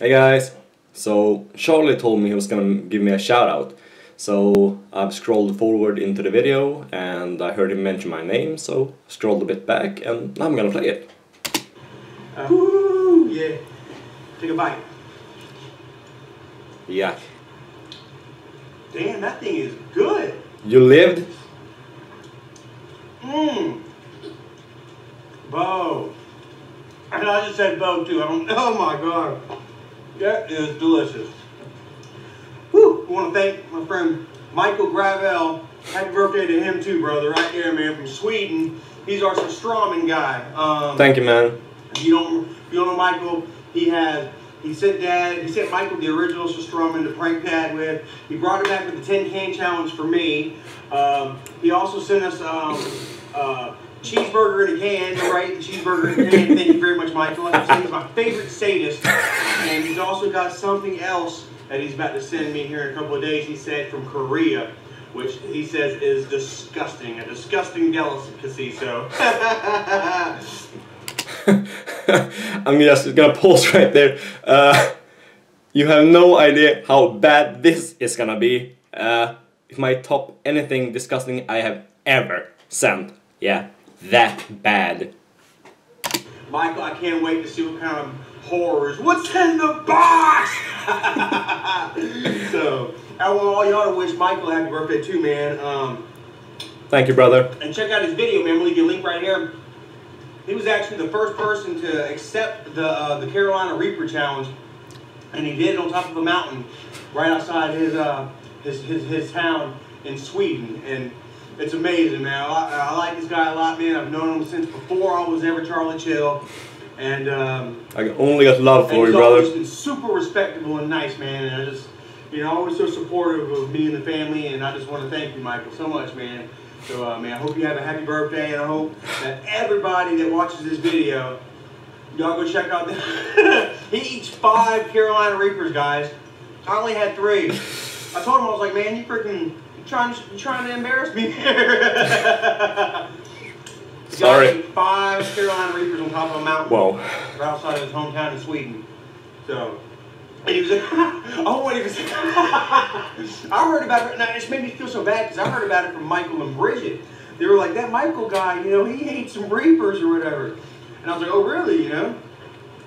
Hey guys! So Charlie told me he was gonna give me a shout out. So I've scrolled forward into the video and I heard him mention my name, so scrolled a bit back and now I'm gonna play it. Uh, woo, yeah. Take a bite. Yeah. Damn, that thing is good. You lived? Mmm. Bo. And I just said Bo too. I don't, oh my God. That is delicious. Woo! I want to thank my friend Michael Gravel. Happy birthday to him too, brother. Right there, man, from Sweden. He's our surstromming guy. Um, Thank you man. If you don't, if you don't know Michael, he has he sent Dad, he sent Michael the original surstromming to prank Dad with. He brought him back with the 10 can challenge for me. Um, he also sent us um, uh, cheeseburger in a can, right? The cheeseburger in a can. Thank you very much, Michael. He's my favorite sadist. And he's also got something else that he's about to send me here in a couple of days. He said from Korea, which he says is disgusting, a disgusting delicacy. So. I'm just gonna pause right there. Uh, you have no idea how bad this is gonna be. Uh, might top anything disgusting I have ever sent. Yeah, that bad. Michael, I can't wait to see what kind of horrors. What's in the box? so, I want all y'all to wish Michael a happy birthday too, man. Um, Thank you, brother. And check out his video, man. We'll leave you a link right here. He was actually the first person to accept the uh, the Carolina Reaper Challenge, and he did it on top of a mountain right outside his uh, his, his his town in Sweden. And it's amazing, man. I, I, like this guy a lot, man. I've known him since before I was ever Charlie Chill. And um, I only got love for you, brother. He's been super respectable and nice, man. And I just, you know, always so supportive of me and the family. And I just want to thank you, Michael, so much, man. So, uh, man, I hope you have a happy birthday, and I hope that everybody that watches this video, y'all go check out. The he eats five Carolina Reapers, guys. I only had three. I told him I was like, man, you freaking you trying to you trying to embarrass me here. Sorry. Five Carolina Reapers on top of a mountain. Whoa. Right outside of his hometown in Sweden. So. And he was like, oh, what he was like, I heard about it, and it just made me feel so bad because I heard about it from Michael and Bridget. They were like, that Michael guy, you know, he hates some reapers or whatever. And I was like, oh, really, you know?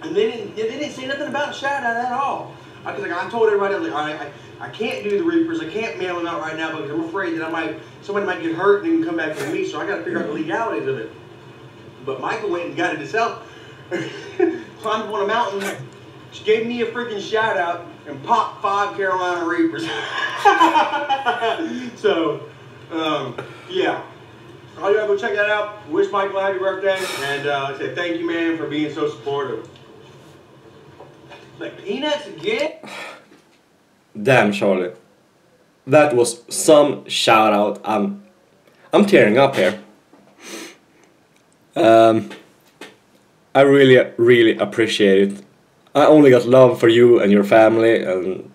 And they didn't, they didn't say nothing about out at all. I, was like, I told everybody, I was like, I, I can't do the reapers, I can't mail them out right now because I'm afraid that I might, somebody might get hurt and then come back to me, so I got to figure out the legalities of it. But Michael went and got it himself, climbed up on a mountain, she gave me a freaking shout out and popped five Carolina Reapers. so, um, yeah. All you gotta go check that out. Wish Michael a happy birthday. And uh, say thank you, man, for being so supportive. Like peanuts again? Damn, Charlie. That was some shout out. I'm, I'm tearing up here. Um, I really, really appreciate it. I only got love for you and your family and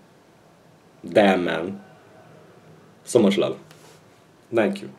damn man. So much love. Thank you.